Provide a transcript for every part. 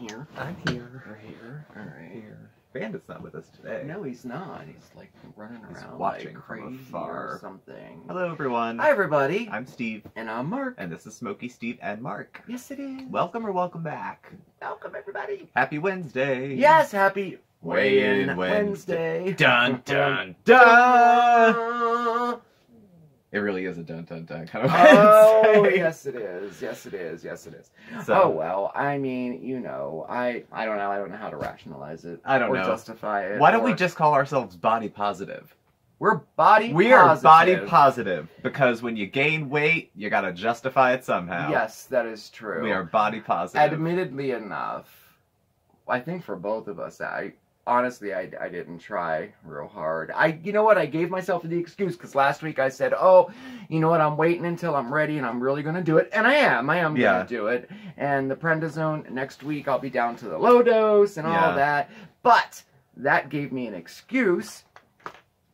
here. I'm here. We're here. All right. Here. Bandit's not with us today. No, he's not. He's like running He's around watching crazy afar. or something. Hello, everyone. Hi, everybody. I'm Steve, and I'm Marc. and this is Smokey Steve and Marc. yes, it is. Welcome or welcome back. welcome everybody. Happy Wednesday. Yes, happy Weigh-in Weigh-in Wednesday. Wednesday. Dun dun dun. It really is a dun dun dun kind of oh, yes, it is. Yes, it is. Yes, it is. So, oh well, I mean, you know, I I don't know. I don't know how to rationalize it. I don't or know. justify it. why don't we just call ourselves body positive? We're body. We are body positive because when you gain weight, you gotta justify it somehow. Yes, that is true. We are body positive. Admittedly enough, I think for both of us, I honestly I, I didn't try real hard. I you know what I gave myself the excuse because last week I said, oh, you know what I'm waiting until I'm ready and I'm really gonna do it, and I am. I am Yeah. gonna do it. And the prednisone next week I'll be down to the low dose and Yeah. all that. But that gave me an excuse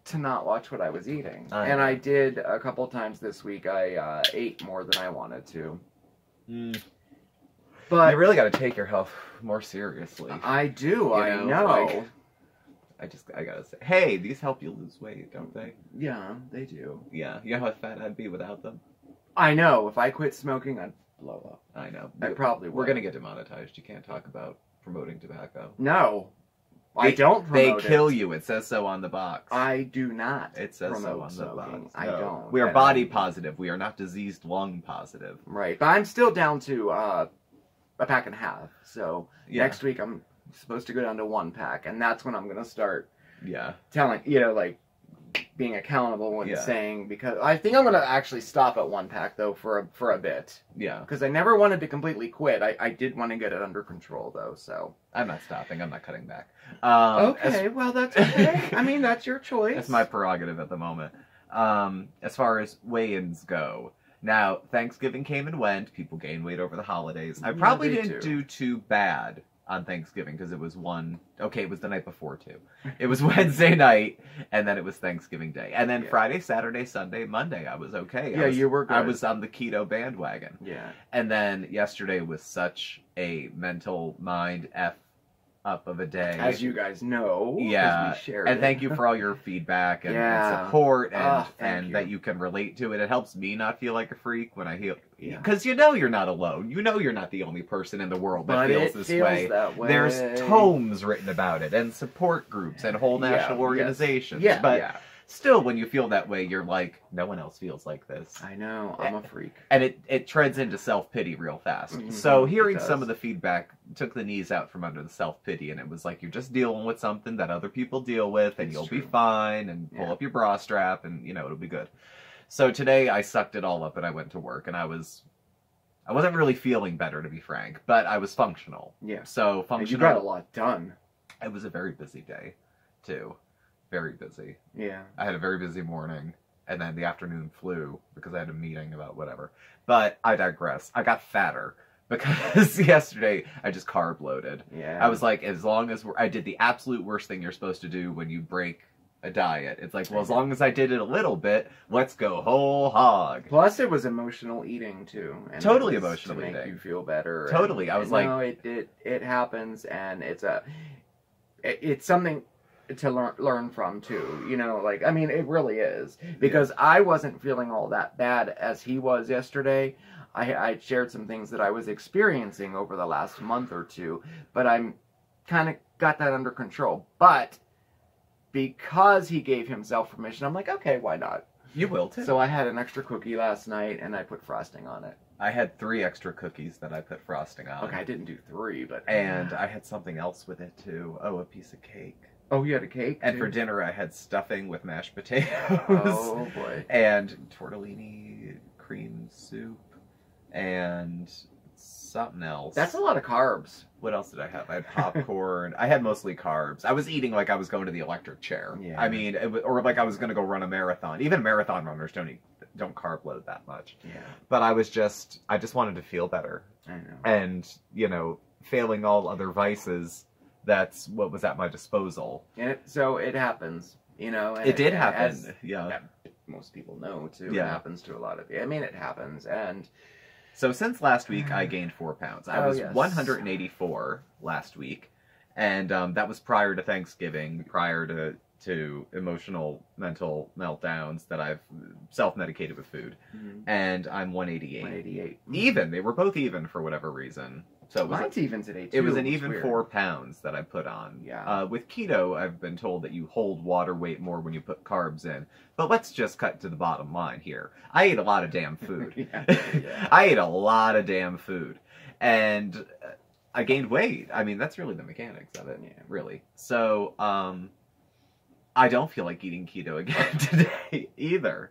to not watch what I was eating. I and. I did a couple times this week. I uh, ate more than I wanted to. Mm. But you really got to take your health more seriously. I do. I know, know. like- I just I gotta say, hey, these help you lose weight, don't they? yeah, they do. Yeah, you know how fat I'd be without them. I know. If I quit smoking, I'd blow up. I know. I probably would. We're gonna get demonetized. You can't talk about promoting tobacco. No, I don't. Promote. They kill it. you. It says so on the box. I do not. it says so on the smoking. box. I don't. We are body positive. We are not diseased lung positive. Right, but I'm still down to uh, a pack and a half. So Yeah. next week I'm supposed to go down to one pack, and that's when I'm gonna start Yeah. telling you know like being accountable and Yeah. saying because I think I'm gonna actually stop at one pack though for a for a bit Yeah. because I never wanted to completely quit. I, I did want to get it under control though. So I'm not stopping. I'm not cutting back. Um, as- okay, well that's okay. I mean that's your choice. That's my prerogative at the moment. Um, as far as weigh-ins go, now Thanksgiving came and went. People gained weight over the holidays. I probably they didn't do. do too bad on Thanksgiving because it was one. Okay, it was the night before too. It was Wednesday night, and then it was Thanksgiving Day, and then Yeah. Friday, Saturday, Sunday, Monday. I was okay. Yeah, was, you were I was on the keto bandwagon, Yeah. and then yesterday was such a mental mind f up of a day. As you guys know, Yeah, and it. thank you for all your feedback and, and support and ah, thank and you. that you can relate to it. It helps me not feel like a freak when I heal Yeah. because you know you're not alone. You know you're not the only person in the world that but feels this feels way. that way. There's tomes written about it and support groups and whole Yeah, national yes. organizations. Yeah, but yeah. Still, when you feel that way, you're like, no one else feels like this. I know. I'm a freak. And it, it treads into self pity real fast. Mhm, so hearing some of the feedback took the knees out from under the self pity, and it was like you're just dealing with something that other people deal with, and It's you'll be fine, and pull Yeah. up your bra strap, and you know it'll be good. So today I sucked it all up, and I went to work, and I was, I wasn't really feeling better to be frank, but I was functional. Yeah. So And you got a lot done. It was a very busy day, too, very busy. Yeah. I had a very busy morning, and then the afternoon flew because I had a meeting about whatever. But I digress. I got fatter because yesterday I just carb loaded. Yeah. I was like, as long as we're, I did the absolute worst thing you're supposed to do when you break a diet. It's like, well, as long as I did it a little bit, let's go whole hog. Plus, it was emotional eating too. And Totally emotional to make eating. you feel better. Totally, and- I was like- no, it it it happens, and it's a, it, it's something to learn learn from too. You know, like I mean, it really is because I wasn't feeling all that bad as he was yesterday. I I shared some things that I was experiencing over the last month or two, but I'm kind of got that under control. But because he gave himself permission, I'm like, okay, why not? You will too. So I had an extra cookie last night, and I put frosting on it. I had three extra cookies that I put frosting on. Okay, I didn't do three, but And I had something else with it too. Oh, a piece of cake. Oh, you had a cake. And too? for dinner, I had stuffing with mashed oh, potatoes. oh boy, and tortellini cream soup and something else. that's a lot of carbs. what else did I have? I had popcorn. I had mostly carbs. I was eating like I was going to the electric chair. Yeah. I mean, it, wa- or like I was going to go run a marathon. Even marathon runners don't eat, don't carb load that much. Yeah, But I was just, I just wanted to feel better, I know. and you know, failing all other vices. That's what was at my disposal. And it, so it happens, you know. And It did happen. as yeah. most people know too. Yeah. It happens to a lot of you. I mean, it happens, and So since last week, I gained four pounds. I Oh, was yes. 184 last week, and um, that was prior to Thanksgiving, prior to to emotional mental meltdowns that I've self-medicated with food, Mhm. and I'm 188. 188. Even they were both even for whatever reason. So it was Mine's even today too. it was an It's even weird. four pounds that I put on. Yeah. Uh, with keto, I've been told that you hold water weight more when you put carbs in. But let's just cut to the bottom line here. I ate a lot of damn food. yeah. yeah. I ate a lot of damn food, and uh, I gained weight. I mean, that's really the mechanics of it, Yeah. really. So, um, I don't feel like eating keto again today either.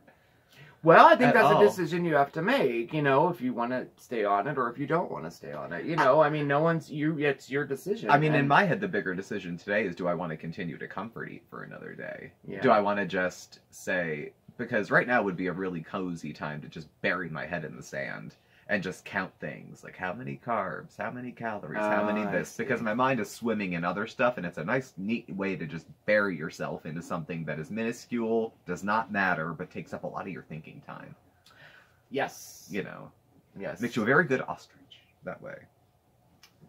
Well, I think that's all. a decision you have to make. You know, if you want to stay on it or if you don't want to stay on it. You know, I mean, no one's you. It's your decision. I mean, in my head, the bigger decision today is: Do I want to continue to comfort eat for another day? Yeah. Do I want to just say because right now would be a really cozy time to just bury my head in the sand and just count things like how many carbs, how many calories, how many Oh, this because my mind is swimming in other stuff and it's a nice neat way to just bury yourself into something that is minuscule, does not matter, but takes up a lot of your thinking time. Yes. You know, Yes. makes you a very good ostrich that way.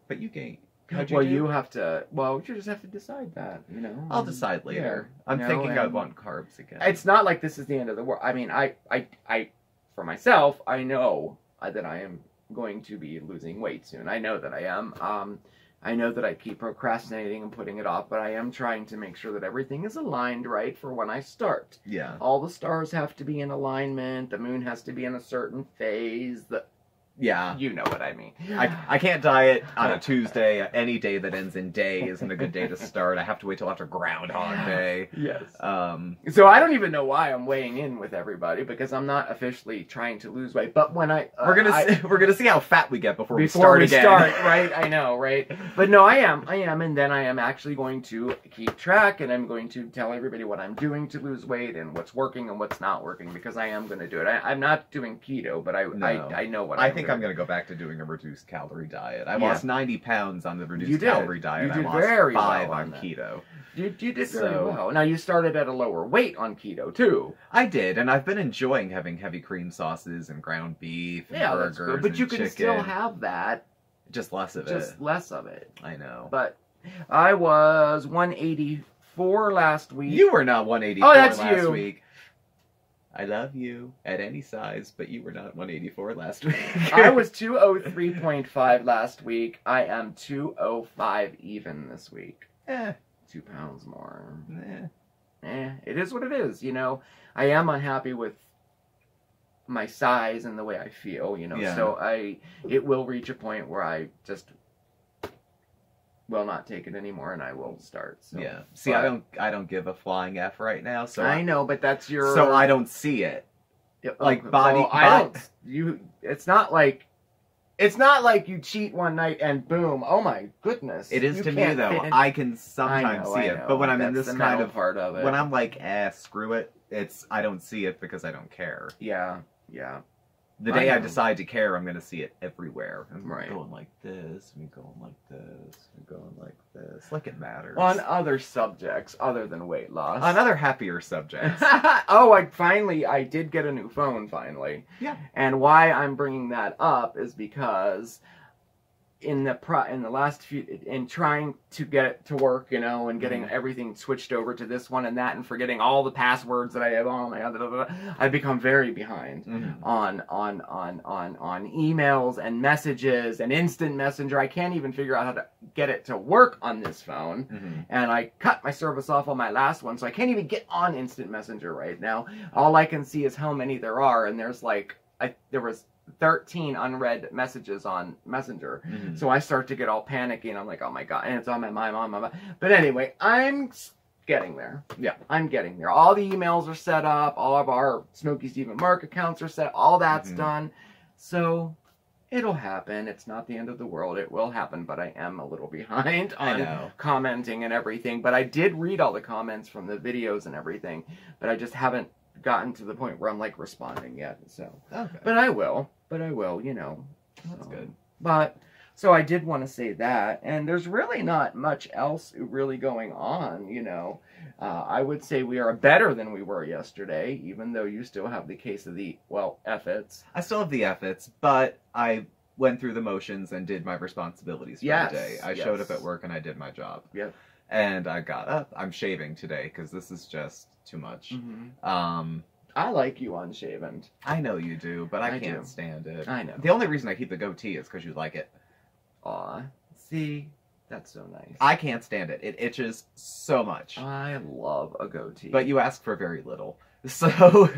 But you gain. How'd well, do? you have to. Well, you just have to decide that. You know. I'll decide later. yeah, I'm you know, thinking I want carbs again. It's not like this is the end of the world. I mean, I, I, I, for myself, I know that I am going to be losing weight soon. I know that I am. Um, I know that I keep procrastinating and putting it off, but I am trying to make sure that everything is aligned right for when I start. yeah. All the stars have to be in alignment. The moon has to be in a certain phase. The, Yeah. you know what I mean. I, I can't diet on a Tuesday. Any day that ends in day isn't a good day to start. I have to wait till after Groundhog Day. yes. Um, So I don't even know why I'm weighing in with everybody because I'm not officially trying to lose weight. But when I uh, we're gonna I- see, we're gonna see how fat we get before, we before start we again. start, right? I know, right? But no, I am, I am, and then I am actually going to keep track, and I'm going to tell everybody what I'm doing to lose weight and what's working and what's not working because I am going to do it. I, I'm not doing keto, but I, No. I, I know what I I'm think. I'm gonna go back to doing a reduced calorie diet. I Yeah. lost 90 pounds on the reduced calorie diet. You did I lost very well on on keto. You, you did very So- well. Now you started at a lower weight on keto too. I did, and I've been enjoying having heavy cream sauces and ground beef and Yeah, that's burgers good. But you can chicken. still have that, just less of just it. Just less of it. I know. But I was 184 last week. You were not 184 Oh, that's last you. week. I love you at any size, but you were not 184 last week. I was 203.5 last week. I am 205 even this week. eh, Two pounds more. eh. Eh, it is what it is, you know. I am unhappy with my size and the way I feel, you know. Yeah. So I it will reach a point where I just will not take it anymore and I will start. So yeah. See, I don't, I don't give a flying f right now, so I know, but that's your so I don't see it. Yeah, like, body- well, I don't. You. It's not like. It's not like you cheat one night and boom. Oh my goodness. It is to me though. in- I can I sometimes know, see I it, but when I'm in this kind of part of it, when I'm like, eh, screw it. It's I don't see it because I don't care. yeah, yeah, The day I, know. decide to care, I'm going to see it everywhere. I'm Right. going like this, and going like this, and going like this. Like it matters. on other subjects other than weight loss. on other happier subjects. oh, I finally I did get a new phone finally. Yeah. And why I'm bringing that up is because in the pro in the last few in trying to get it to work, you know, and getting Mhm. everything switched over to this one and that, and forgetting all the passwords that I have on my other, I've become very behind Mhm. on on on on on emails and messages and instant messenger. I can't even figure out how to get it to work on this phone Mhm. and I cut my service off on my last one, so I can't even get on Instant Messenger right now. All I can see is how many there are, and there's like I there was 13 unread messages on Messenger. Mhm. So I start to get all panicky, and I'm like, oh my god, and it's on my mind, on my mind. But anyway, I'm getting there. Yeah. I'm getting there. All the emails are set up. All of our Smokey Steve and Marc accounts are set. All that's Mhm. done. So. It'll happen. It's not the end of the world. It will happen, but I am a little behind on commenting and everything. But I did read all the comments from the videos and everything, but I just haven't gotten to the point where I'm like responding yet. So, Okay. but I will. But I will. You know. That's So, good. But So I did want to say that, and there's really not much else really going on. You know, uh, I would say we are better than we were yesterday, even though you still have the case of the well efforts. I still have the efforts, but I went through the motions and did my responsibilities for Yes, the day. I yes. showed up at work and I did my job. Yep. And I got up. I'm shaving today because this is just too much. Um, I like you unshaven. I know you do, but I, I can't do. stand it. I know. The only reason I keep the goatee is because you like it. Aw, see, that's so nice. I can't stand it. It itches so much. I love a goatee. But you ask for very little. So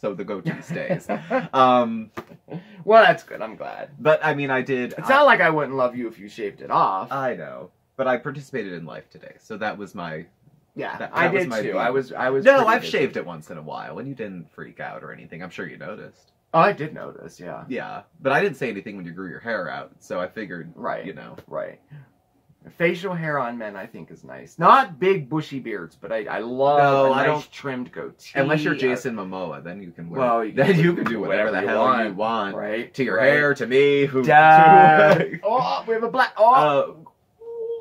so the goatee stays. Um well, that's good. I'm glad. but I mean I did It's not like I wouldn't love you if you shaved it off. I, I know. But I participated in life today. So that was my yeah, that- I that was did my too. view. I was. I was. No, I've busy. shaved it once in a while and you didn't freak out or anything. I'm sure you noticed. Oh, I did notice. Yeah. Yeah. But I didn't say anything when you grew your hair out, so I figured Right. you know. Right. Facial hair on men, I think, is nice. Not big bushy beards, but I, I love No, a I nice don't- trimmed goatee. Unless you're Jason Momoa, then you can wear Well, you then can you do can do whatever, whatever the hell want, you want. right To your right. hair, to me, who to- oh, we have a black. Oh, Uh,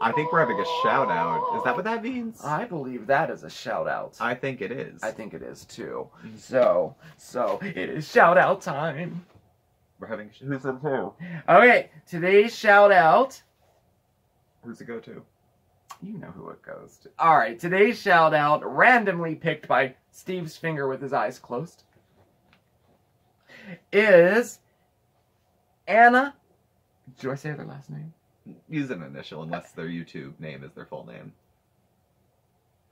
I think we're having a shout out. Is that what that means? I believe that is a shout out. I think it is. I think it is too. Mm. So, so it is shout out time. we're having who's in who? Okay, today's shout out. Who's it go to? You know who it goes to. All right, today's shout out, randomly picked by Steve's finger with his eyes closed, is Anna. Do I say their last name? Use an initial unless their YouTube name is their full name.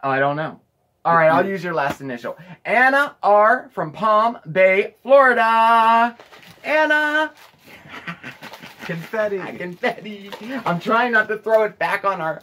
Oh, I don't know. All right, I'll use your last initial. Anna R. from Palm Bay, Florida. Anna. Confetti. Confetti. I'm trying not to throw it back on our.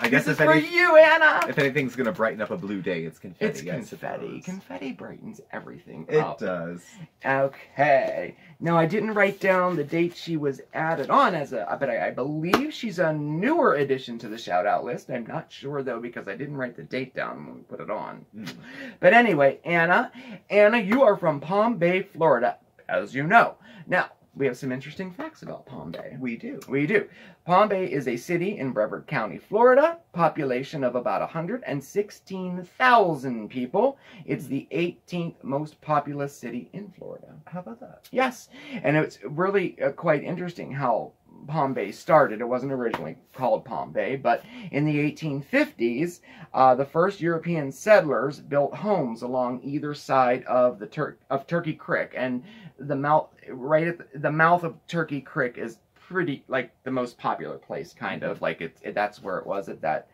I guess this if, is for any, you, Anna. if anything's gonna brighten up a blue day, it's confetti. It's confetti. Confetti brightens everything It up. does. Okay. Now I didn't write down the date she was added on as a, but I, I believe she's a newer addition to the shout out list. I'm not sure though because I didn't write the date down when we put it on. Mm. But anyway, Anna, Anna, you are from Palm Bay, Florida, as you know. Now we have some interesting facts about Palm Bay. We do. We do. Palm Bay is a city in Brevard County, Florida. Population of about 116,000 people. It's the 18th most populous city in Florida. How about that? Yes, and it's really uh, quite interesting how Palm Bay started. It wasn't originally called Palm Bay, but in the 1850s, uh, the first European settlers built homes along either side of the Tur- of Turkey Creek, and the mouth right at the, the mouth of Turkey Creek is pretty like the most popular place, kind of like it, it that's where it was at that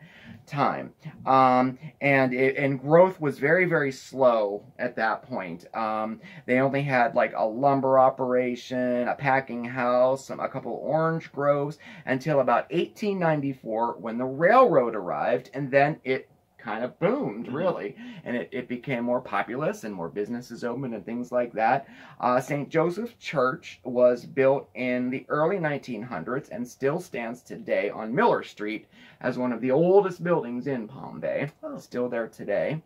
time. Um, and it, and growth was very very slow at that point. Um, they only had like a lumber operation a packing house some, a couple orange groves until about 1894 when the railroad arrived and then it kind of boomed Mhm. really. And it, it became more populous and more businesses opened and things like that. Uh, st joseph church was built in the early 1900s and still stands today on miller street as one of the oldest buildings in palm bay. Oh. still there today.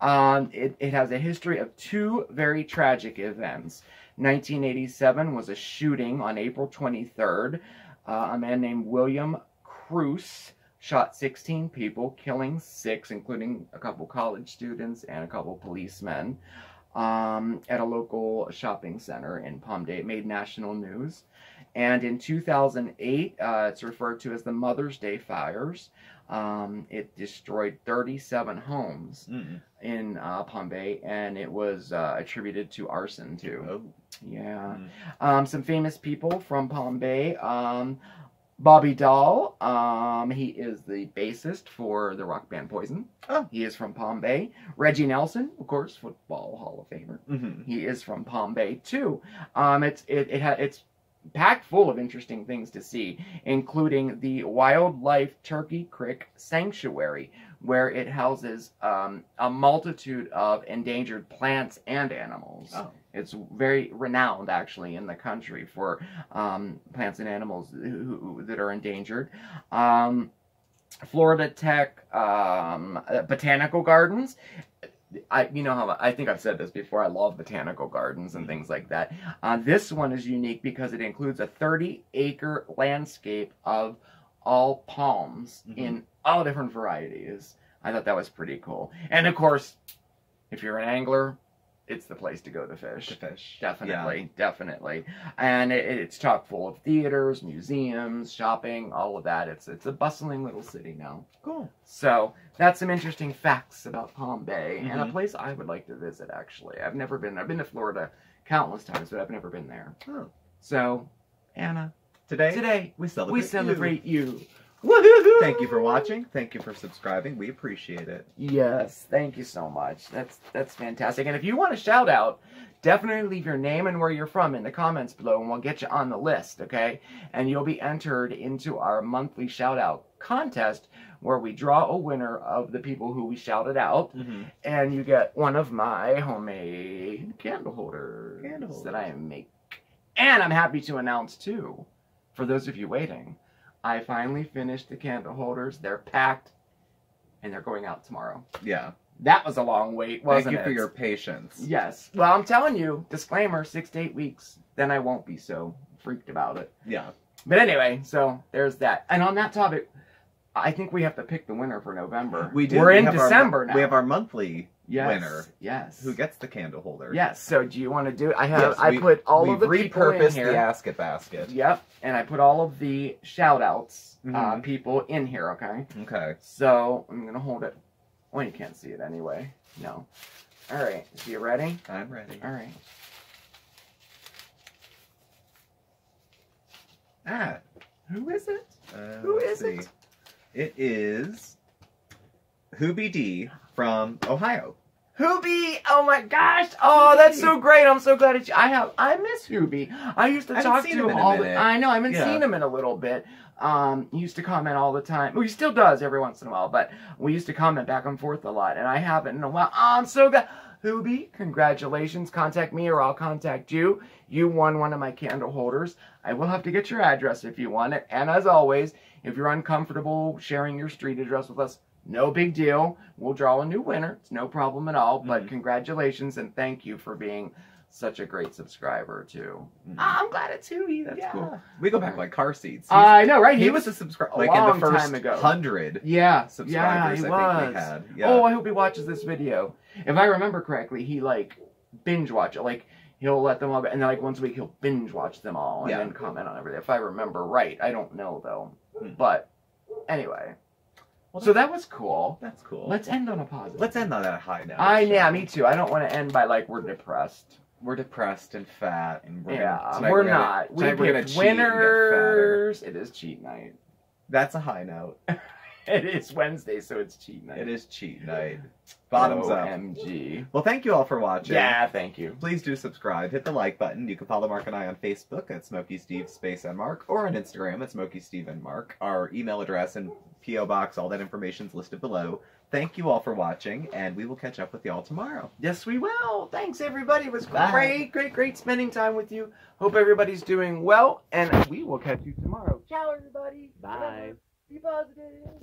Um, it, it has a history of two very tragic events. 1987 was a shooting on april 23rd uh, a man named william Cruse shot 16 people, killing six, including a couple college students and a couple policemen, um, at a local shopping center in Palm Bay. It made national news. And in 2008, uh, it's referred to as the Mother's Day fires. Um, it destroyed 37 homes Mm. in uh, Palm Bay, and it was uh, attributed to arson too. Oh. Yeah. Mm. Um, some famous people from Palm Bay. Um, Bobby Dall. Um, he is the bassist for the rock band Poison. Oh. He is from Palm Bay. Reggie Nelson, of course, football Hall of Famer. Mhm. He is from Palm Bay too. Um, it's it, it ha- it's packed full of interesting things to see, including the Wildlife Turkey Creek Sanctuary, where it houses um, a multitude of endangered plants and animals. Oh. It's very renowned, actually, in the country for um, plants and animals who, who, that are endangered. Um, Florida Tech um, uh, Botanical Gardens. I you know how I think I've said this before. I love botanical gardens and things like that. Uh, this one is unique because it includes a 30 acre landscape of all palms Mhm. in all different varieties. I thought that was pretty cool. And of course, if you're an angler, it's the place to go to fish. To fish. Definitely, definitely, and it, it's chock full of theaters, museums, shopping, all of that. It's it's a bustling little city now. Cool. So that's some interesting facts about Palm Bay and a Mhm. place I would like to visit. Actually, I've never been. I've been to Florida countless times, but I've never been there. Oh. So, Anna, Today, today we celebrate. we you. celebrate you. Woohoo! Thank you for watching. Thank you for subscribing. We appreciate it. Yes, thank you so much. That's that's fantastic. And if you want a shout out, definitely leave your name and where you're from in the comments below, and we'll get you on the list. Okay, and you'll be entered into our monthly shout out contest where we draw a winner of the people who we shouted out, Mm-hmm. and you get one of my homemade candle holders Candle that I make. And I'm happy to announce too, for those of you waiting, I finally finished the candle holders. They're packed, and they're going out tomorrow. Yeah. That was a long wait, wasn't Thank you it? for your patience. Yes. Well, I'm telling you, disclaimer: six to eight weeks. Then I won't be so freaked about it. Yeah. But anyway, so there's that. And on that topic, I think we have to pick the winner for November. We do. We're We in have our- December now. We have our monthly yes. winner. Yes. who gets the candle holder. Yes. So do you want to do it? I have. Yes, I we- put all of the people in repurposed here. the Ask It basket. Yep. And I put all of the shout outs, uh, Mhm. people in here. Okay. Okay. So I'm gonna hold it. Well, you can't see it anyway. No. All right. So you ready? I'm ready. All right. Ah. Who is it? uh, Who let's it? It is Hoobie D from Ohio. Hoobie! Oh my gosh! Oh, that's so great! I'm so glad it's. You. I have. I miss Hoobie. I used to I talk to him him in a all the. I know. I haven't Yeah. seen him in a little bit. Um, he used to comment all the time. Well, he still does every once in a while, but we used to comment back and forth a lot, and I haven't in a while. Oh, I'm so glad. Hoobie, congratulations! Contact me, or I'll contact you. You won one of my candle holders. I will have to get your address if you want it. And as always, if you're uncomfortable sharing your street address with us, no big deal. We'll draw a new winner. It's no problem at all. But Mhm. congratulations and thank you for being such a great subscriber too. Mhm. I'm glad it's Hoobie. That's Yeah. cool. We go back like car seats. He's- I know, right? he, was a subscriber like in the first time ago. hundred yeah, subscribers yeah, he I was. think we had. Yeah. Oh, I hope he watches this video. If I remember correctly, he like binge watch it. Like he'll let them all, and then like once a week he'll binge watch them all and Yeah. then comment on everything. If I remember right, I don't know though. Hmm. But anyway, Well, so that was cool. That's cool. Let's end on a positive. Let's end on that high note. I yeah, me too. I don't want to end by like we're depressed. We're depressed and fat, and we're yeah, gonna, tonight we're, gonna- not. We tonight we're gonna cheat and get fatter. winners. It is cheat night. That's a high note. It is Wednesday, so it's cheat night. It is cheat night. Bottoms up. OMG. Well, thank you all for watching. Yeah, thank you. Please do subscribe. Hit the like button. You can follow Marc and I on Facebook at Smokey Steve Space and Marc, or on Instagram at Smokey Steve and Marc. Our email address and PO box, all that information is listed below. Thank you all for watching, and we will catch up with y'all tomorrow. Yes, we will. Thanks, everybody. It was Bye. great, great, great spending time with you. Hope everybody's doing well, and we will catch you tomorrow. Ciao, everybody. Bye. Be positive.